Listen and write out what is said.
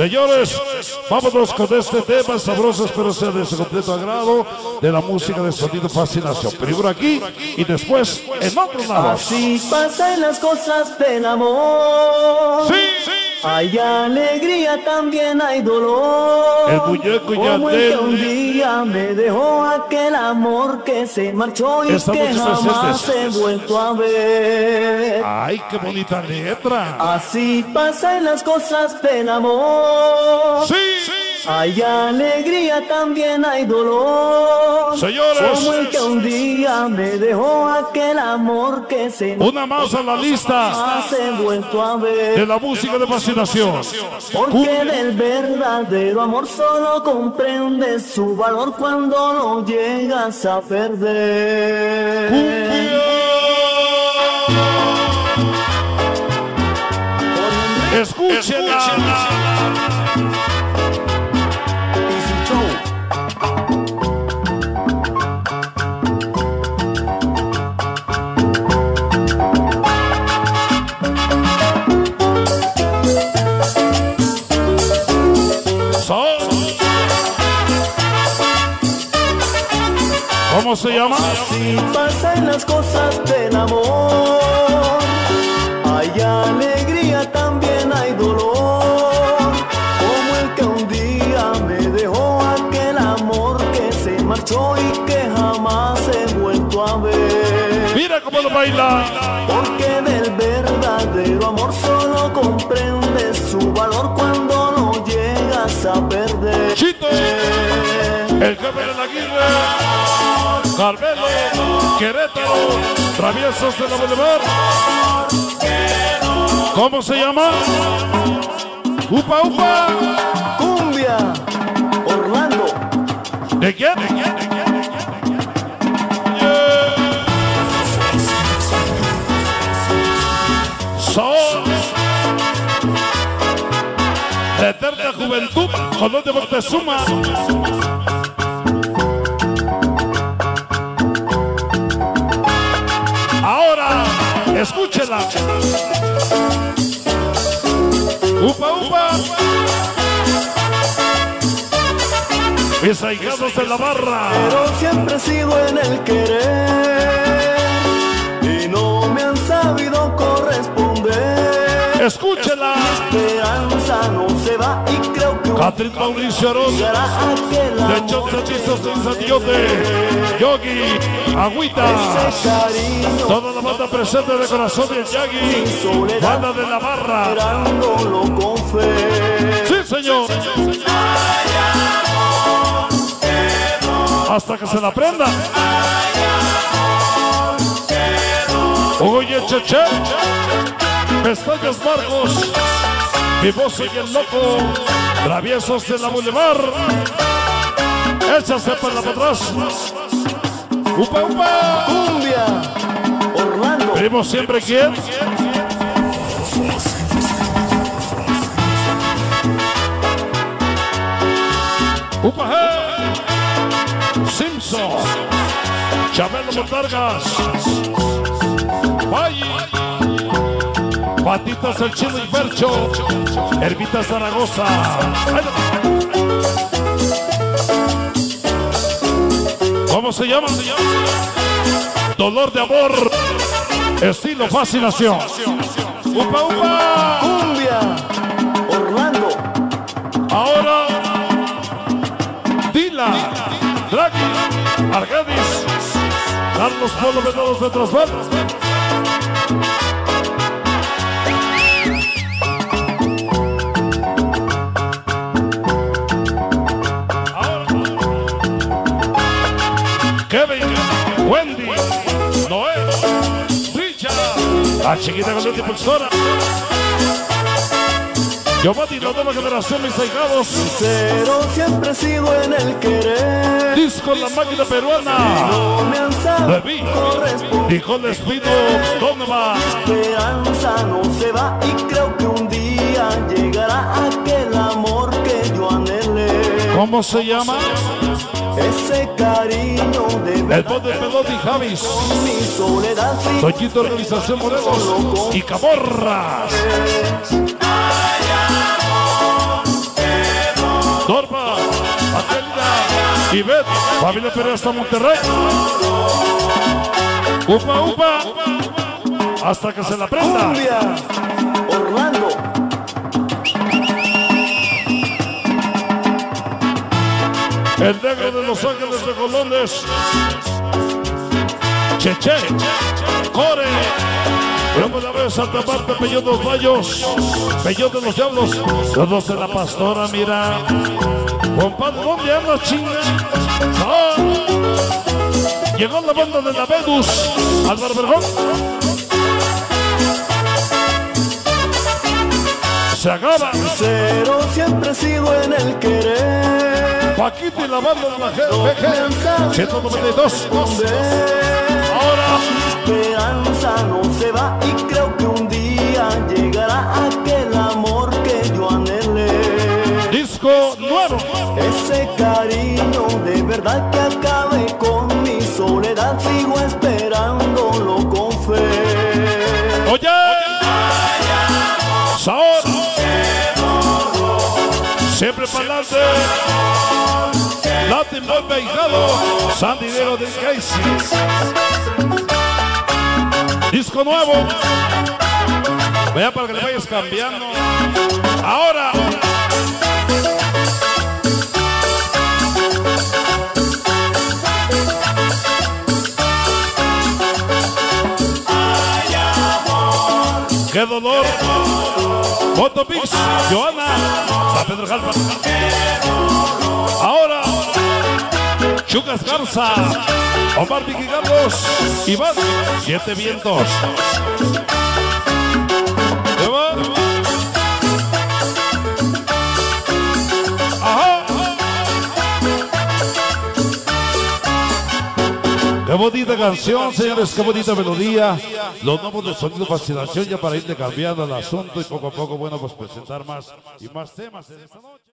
Señores, vámonos con este tema sabroso, espero sea de su completo agrado de la música de sonido fascinación. Primero aquí y después en otro lado. Así pasan las cosas del amor. Sí, sí. Hay alegría, también hay dolor. El muñeco Como el que un día me dejó aquel amor que se marchó y Esta que jamás he vuelto a ver. Ay, qué bonita letra. Así pasan las cosas del amor. Sí, Hay alegría, también hay dolor. Señores. Como el que un día me dejó aquel amor que se una más a la lista he vuelto a ver. de la música de fascinación. Porque del verdadero amor solo comprendes su valor cuando lo llegas a perder. Escúchenla. Si pasan las cosas del amor, hay alegría, también hay dolor. Como el que un día me dejó aquel amor que se marchó y que jamás he vuelto a ver. Mira cómo lo baila. Porque del verdadero amor solo comprendes su valor cuando lo llegas a perder. Chito. El jefe de la Aguirre. Carmelo. Querétaro. Traviesos de la Boulevard. ¿Cómo se llama? Upa, upa. Cumbia, Orlando. ¿De quién? ¿De quién? Eterna juventud Colón de Montezuma. Escúchela. Upa, upa. Mis ahijados de la barra. Pero siempre he sido en el querer y no me han sabido corresponder. Escúchela. Esperanza no se va y Catrín Mauricio aquel De amor Chon Servicios de Santillote. Yogi. Agüita. Toda la banda presente de corazón y el Yagi. Banda de la barra. Sí, señor. Hasta que se la prenda. Oye, Cheche. Pestañas Marcos. Mi voz y el loco. Traviesos de la Boulevard. Échase para atrás. Upa, upa. Cumbia, Orlando. Primo siempre quién. Upa, hey. Simpson. Chabelo Montargas. Patitas el Chino y Percho. Hermita Zaragoza. ¿Cómo se llama? Dolor de amor. Estilo fascinación. Upa, upa. Cumbia, Orlando. Ahora. Dila. Draghi. Argadis. Carlos Polo Venados de Trasval. La chiquita con la impulsora. Giovanni, la nueva generación, mis ahijados. Pero siempre he sido en el querer. Disco La Máquina Peruana. No me han sabido. Dijo el Espino Donovan. esperanza no se va y creo que un día llegará aquel amor que yo anhelé. ¿Cómo se llama? Ese cariño de El bote de Pelotti Javis. Toñito Organización Morelos y Camorras. Dorma, Atelda, Ivette, familia Pérez hasta Monterrey. Upa, upa, hasta que se la prenda. Orlando. El negro de Los Ángeles de Colones. Cheche. Core. Luego la vez Santa Marta, Pellón de los Vallos. Pellón de los Diablos. Los dos de la Pastora, mira. Compadre, ¿dónde anda chinga? Ah. Llegó la banda de la Venus. Álvaro Vergón. Se acaba. Cero siempre he sido en el querer. Paquito y la banda de la GBG. 192. Ahora. Mi esperanza no se va y creo que un día llegará aquel amor que yo anhelé. Disco nuevo. Ese cariño de verdad que Boy Beijado. Sandy Diego de Casey. Disco nuevo. Vea para que le vayas cambiando. Ahora. ¡Qué dolor! Motopix, Joana, San Pedro Jalpa. Chucas Garza, Omar Vicky Carlos, Iván, Siete Vientos. Ajá. Qué bonita canción, señores, qué bonita melodía. Los nuevos de sonido fascinación ya para irle cambiando el asunto y poco a poco, bueno, pues presentar más y más temas en esta noche.